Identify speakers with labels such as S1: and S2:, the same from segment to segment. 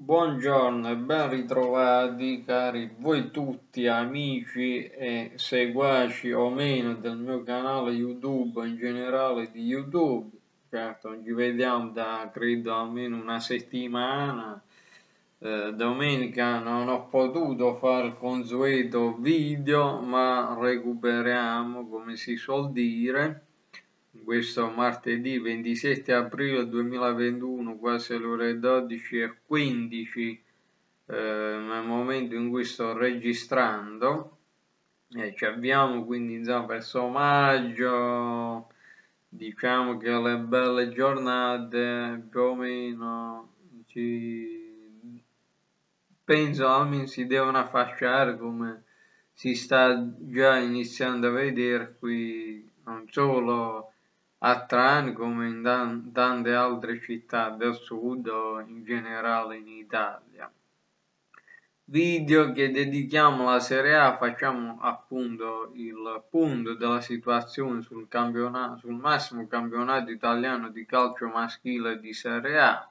S1: Buongiorno e ben ritrovati cari voi tutti amici e seguaci o meno del mio canale YouTube in generale di YouTube. Certo, ci vediamo da credo almeno una settimana. Eh, domenica non ho potuto fare il consueto video, ma recuperiamo come si suol dire questo martedì 27 aprile 2021 quasi le ore 12 e 15 eh, nel momento in cui sto registrando e ci avviamo quindi insomma verso maggio diciamo che le belle giornate più o meno ci penso almeno si devono affacciare come si sta già iniziando a vedere qui non solo a Trani come in tante altre città del sud o in generale in Italia. Video che dedichiamo alla Serie A, facciamo appunto il punto della situazione sul, sul massimo campionato italiano di calcio maschile di Serie A.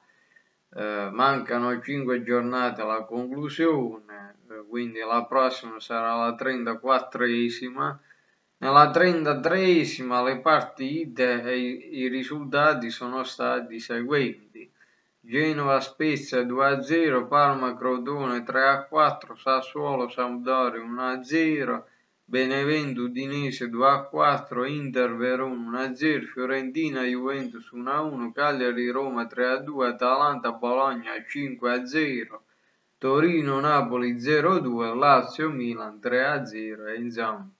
S1: Eh, mancano 5 giornate alla conclusione, eh, quindi la prossima sarà la 34esima nella 33esima le partite e i risultati sono stati seguenti. Genova Spezia 2-0, Parma Crotone 3-4, Sassuolo Sampdoria 1-0, Benevento Udinese 2-4, Inter Verona 1-0, Fiorentina Juventus 1-1, Cagliari Roma 3-2, Atalanta Bologna 5-0, Torino Napoli 0-2, Lazio Milan 3-0 e insomma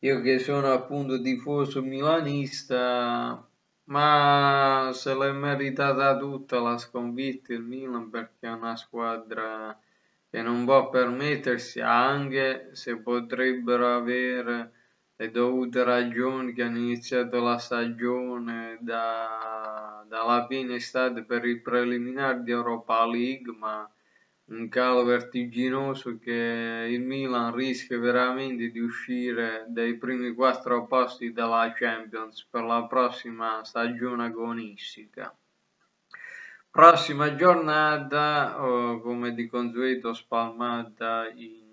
S1: io che sono appunto tifoso milanista, ma se l'è meritata tutta la sconfitta il Milan perché è una squadra che non può permettersi, anche se potrebbero avere le dovute ragioni che hanno iniziato la stagione da, dalla fine estate per il preliminare di Europa League, ma un calo vertiginoso che il Milan rischia veramente di uscire dai primi quattro posti della Champions per la prossima stagione agonistica. Prossima giornata, oh, come di consueto, spalmata in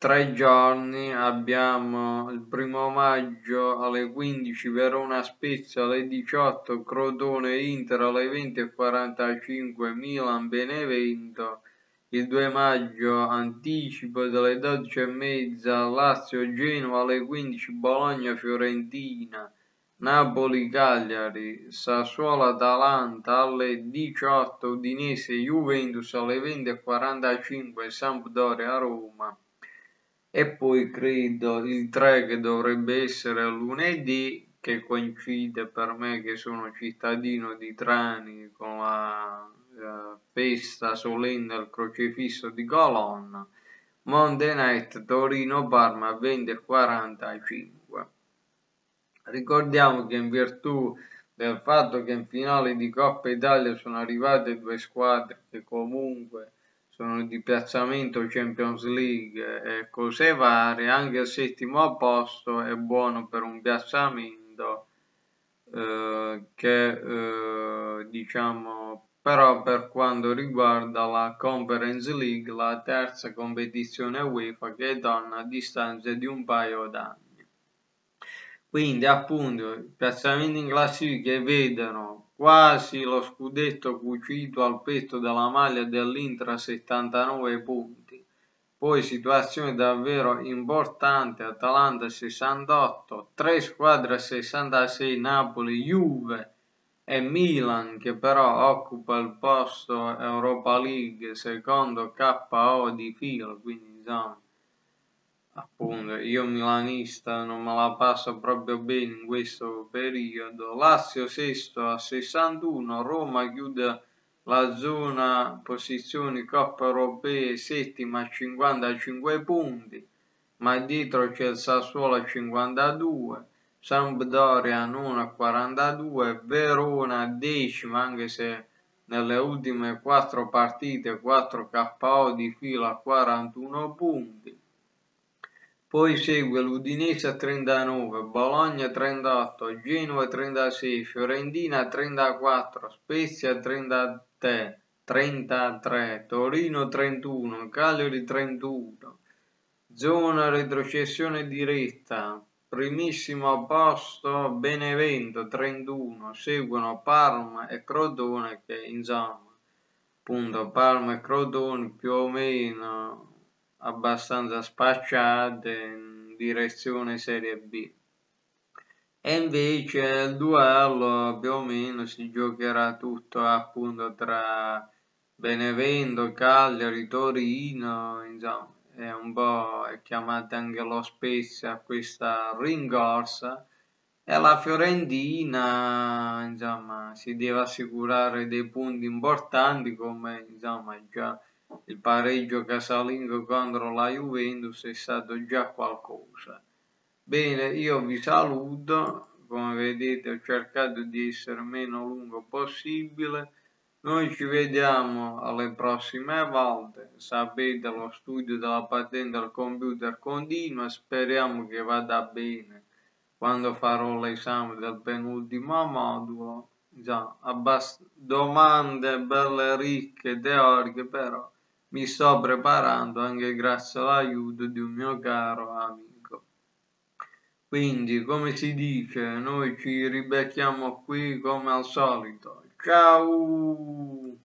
S1: tre giorni abbiamo il primo maggio alle 15 Verona Spezia alle 18 Crotone Inter alle 20 e 45 Milan Benevento. Il 2 maggio anticipo delle 12 e mezza Lazio Genova alle 15 Bologna Fiorentina Napoli Cagliari Sassuolo Atalanta alle 18 Udinese Juventus alle 20 e 45 Sampdoria Roma e poi credo il 3 che dovrebbe essere lunedì che coincide per me che sono cittadino di Trani con la eh, festa solenne al crocefisso di Colonna Monday Night Torino Parma 20.45 ricordiamo che in virtù del fatto che in finale di Coppa Italia sono arrivate due squadre che comunque sono di piazzamento Champions League e cose varie, anche il settimo posto è buono per un piazzamento eh, che eh, diciamo però per quanto riguarda la Conference League, la terza competizione UEFA che torna a distanza di un paio d'anni. Quindi appunto piazzamenti in classifica vedono quasi lo scudetto cucito al petto della maglia dell'Inter a 79 punti. Poi situazione davvero importante, Atalanta 68, tre squadre a 66, Napoli, Juve e Milan che però occupa il posto Europa League secondo KO di filo, quindi insomma appunto io milanista non me la passo proprio bene in questo periodo. Lazio sesto a 61 Roma chiude la zona posizioni Coppa Europee settima a 55 punti ma dietro c'è il Sassuolo a 52 Sampdoria nona a 42 Verona decima anche se nelle ultime quattro partite 4 KO di fila a 41 punti poi segue l'Udinese a 39, Bologna 38, Genova 36, Fiorentina 34, Spezia 33, 33, Torino 31, Cagliari 31, zona retrocessione diretta, primissimo posto Benevento 31, seguono Parma e Crotone che insomma appunto Parma e Crotone più o meno abbastanza spacciate in direzione Serie B. E invece il duello più o meno si giocherà tutto appunto tra Benevento, Cagliari, Torino, insomma, è un po' chiamata anche lo Spezia questa rincorsa e la Fiorentina insomma si deve assicurare dei punti importanti come insomma già il pareggio casalingo contro la Juventus è stato già qualcosa. Bene, io vi saluto, come vedete ho cercato di essere meno lungo possibile. Noi ci vediamo alle prossime volte, sapete lo studio della patente al computer continua, speriamo che vada bene quando farò l'esame del penultimo modulo. Già, domande belle ricche, teoriche, però mi sto preparando anche grazie all'aiuto di un mio caro amico. Quindi, come si dice, noi ci ribecchiamo qui come al solito. Ciao!